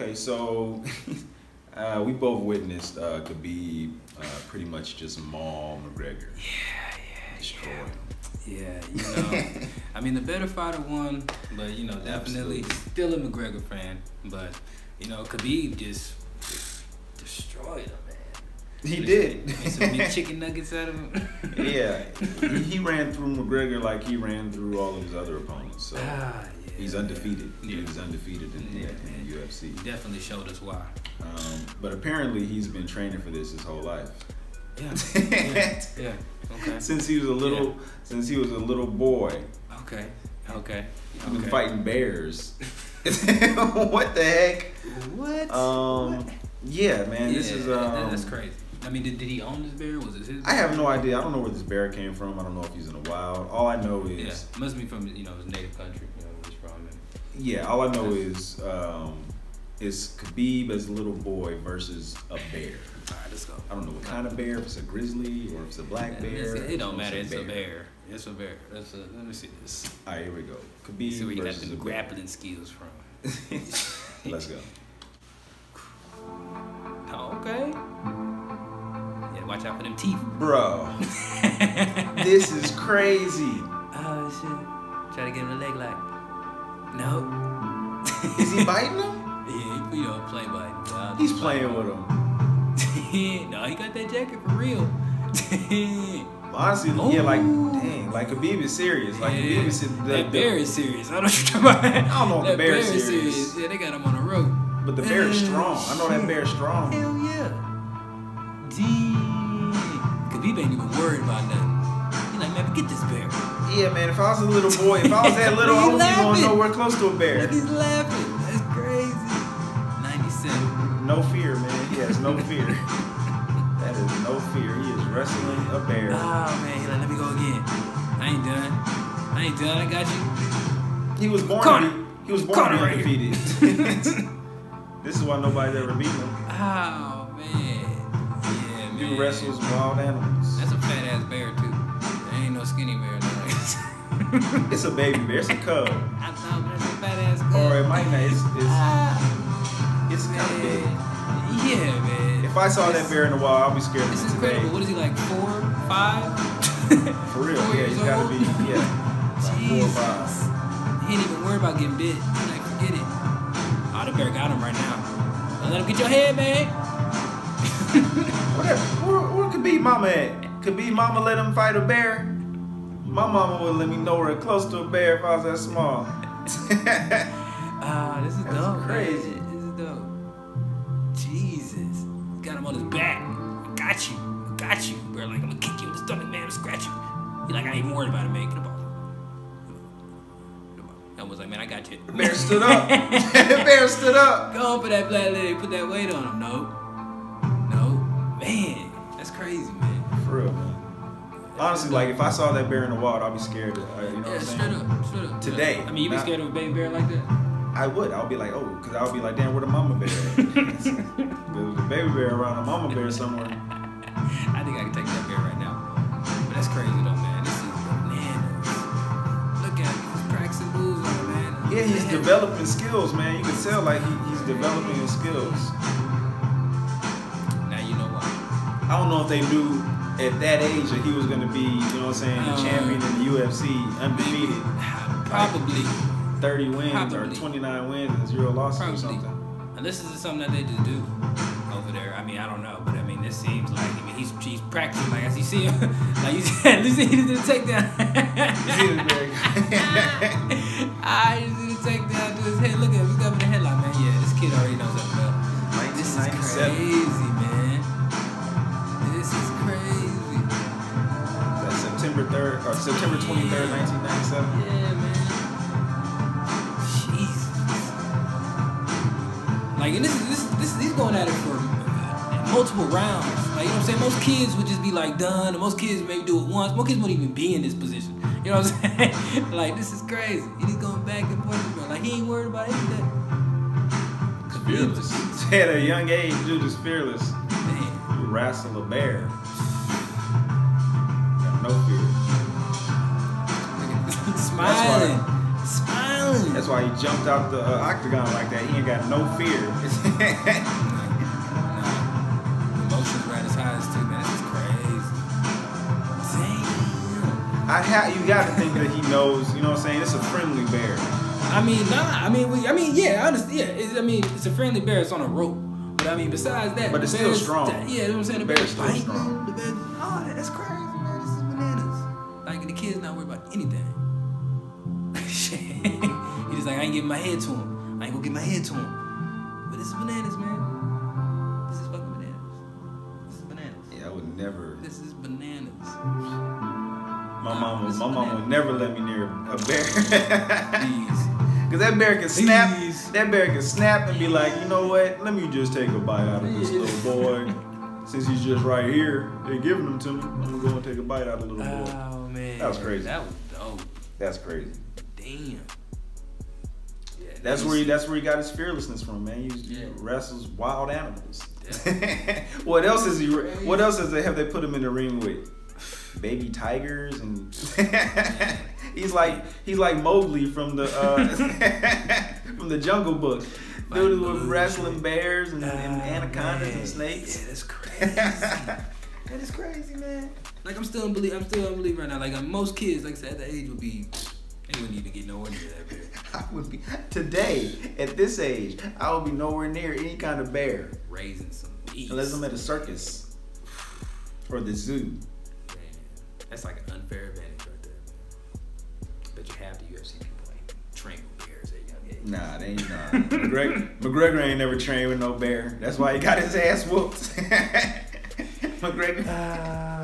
okay, so uh, we both witnessed uh, Khabib uh, pretty much just maul McGregor. Yeah, yeah, Destroy. Yeah, you know, I mean the better fighter won, but you know definitely Absolutely. still a McGregor fan. But you know Khabib just destroyed him, man. He did. Made some big chicken nuggets out of him. yeah, he, he ran through McGregor like he ran through all of his other opponents. So Ah, yeah. he's undefeated. Yeah. He's undefeated in, Yeah, in, man. UFC. He definitely showed us why. Um, but apparently, he's been training for this his whole life. Yeah, yeah, yeah. Okay, Since he was a little, since he was a little boy, okay, okay. he's been fighting bears. what the heck? What? Um, yeah, man, this is um, that's crazy. I mean, did, did he own this bear? Was it his? I have no idea. I don't know where this bear came from. I don't know if he's in the wild. All I know is Yeah, must be from you know his native country. You know where he's from. And, yeah, all I know is, um, is Khabib as a little boy versus a bear. all right, let's go. I don't know what kind of bear. If it's a grizzly or if it's a black bear. it don't matter. It's a bear. It's a bear. That's a, let me see this. All right, here we go. See Khabib where you got the bear. grappling skills from. Let's go. out for them teeth. Bro, this is crazy. Oh shit! Try to get him the leg lock. No. Is he biting him? Yeah, he, you know, play by. Uh, He's playing with him. no, he got that jacket for real. Honestly, yeah, like, Ooh. dang, like Khabib is serious. Like Khabib is the, that the- bear is serious. I don't know what you're talking about. I don't know if the that bear is serious. Yeah, they got him on the rope. but the bear is strong. I know that bear is strong. Hell yeah. Damn. Ain't even worried about nothing. He like, man, get this bear. Yeah, man. If I was a little boy, if I was that little, I wouldn't be going nowhere close to a bear. Look, he's laughing. That's crazy. 97. No fear, man. He has no fear. that is no fear. He is wrestling a bear. Oh, man. He like, let me go again. I ain't done. I ain't done. I got you. He was born Connor. He was born Connor to right be here. undefeated. this is why nobody's ever beat him. Wrestles wild animals. That's a fat ass bear, too. There ain't no skinny bear. It's a baby bear. It's a cub. I thought that's a fat ass Or it might not. It's, it's, Ah, it's kind of big. Yeah, man. If I saw that bear in the wild, I'd be scared This of is today. incredible. What is he like? Four, five? For real, Four yeah, he's gotta old? be, yeah, about four or five. He ain't even worried about getting bit. Like, forget it. Oh, the bear got him right now. Don't let him get your head, man. Where, where, where could be mama at? Could be mama let him fight a bear? My mama would let me nowhere close to a bear if I was that small. Ah, this is That's dope. crazy. Man. This is dope. Jesus. Got him on his back. I got you. I got you. Bear like, I'm gonna kick you in the stomach, man. I'm gonna scratch you. He like, I ain't even worried about it, man. Get up off. Get. I was like, man, I got you. the bear stood up. the bear stood up. Go on for that black lady. Put that weight on him. No. Crazy, man. For real, man. Honestly, like if I saw that bear in the wild, I'd be scared. Of, uh, you know Yeah, what I'm straight saying? up. Straight up. Today, I mean, you be not- scared of a baby bear like that? I would. I would be like, oh, because I would be like, damn, where the mama bear at? There's a baby bear around a mama bear somewhere. I think I can take that bear right now. But that's crazy though, man. This is bananas. Look at him. He's practicing moves on man. Yeah, he's Man. developing skills, man. You can tell like he, he's developing his skills. I don't know if they knew at that age that he was going to be, you know what I'm saying, the Uh, champion in the UFC, undefeated, Probably. 30 wins Probably. or 29 wins and zero losses Probably. or something. And this is something that they just do over there. I mean, I don't know, but I mean, this seems like I mean he's he's practicing like as you see him, like you said, you see he did a takedown. You see this bear? I just did a takedown to his head. Look at him, he's got me the headlock, man. Yeah, this kid already knows that well. This is crazy, man. 23rd, or September 23rd, 1997. Yeah, man. Jesus. Like, and this is, this, this, going at it for multiple rounds. Like, you know what I'm saying? Most kids would just be like, done, and most kids maybe do it once. Most kids wouldn't even be in this position. You know what I'm saying? like, this is crazy. He's going back and forth. Like, he ain't worried about anything. Fearless. At a young age, dude is fearless. Man. You wrestle a bear. No fear. smiling, smiling. That's why he jumped out the uh, octagon like that. He ain't got no fear. Nah. Emotions right as high as too, man. This is crazy. Damn. I ha- you got to think that he knows. You know what I'm saying? It's a friendly bear. I mean, nah. I mean, we. I mean, yeah. I understand. Yeah. It's, I mean, it's a friendly bear. It's on a rope. But I mean, besides that, But it's still strong. Yeah, you know what I'm saying. The The bear's bear's still strong. The bear. Oh, that's crazy, man. This is bananas. Like the kid's not worried about anything. Ain't giving my head to him. I ain't gonna give my head to him. But this is bananas, man. This is fucking bananas. This is bananas. Yeah, I would never. This is bananas. My mom, my mom would never let me near a bear. Please. Cause that bear can snap. Please. That bear can snap and be like, you know what? Let me just take a bite out of this little boy. Since he's just right here, they're giving him to me. I'm gonna go and take a bite out of the little boy. Oh man. That was crazy. That was dope. That's crazy. Damn. Yeah, That's where he. That's where he got his fearlessness from, man. He, he wrestles wild animals. what else is he? What else is they have they put him in the ring with? Baby tigers and he's like he's like Mowgli from the uh, from the Jungle Book. Dude was wrestling bears and, and Oh, anacondas man. and snakes. Yeah, that's crazy. that is crazy, man. like I'm still unbelieve I'm still unbelieving right now. Like uh, most kids, like I said, at that age would be they wouldn't even get nowhere near that bear. I would be today at this age. I would be nowhere near any kind of bear Raising some beasts. unless I'm at a circus or the zoo. Man, that's like an unfair advantage right there, man. Bet you have the UFC people ain't trained with bears at young age. Nah, they ain't nah. McGregor, McGregor ain't never trained with no bear. That's why he got his ass whooped. McGregor. Uh,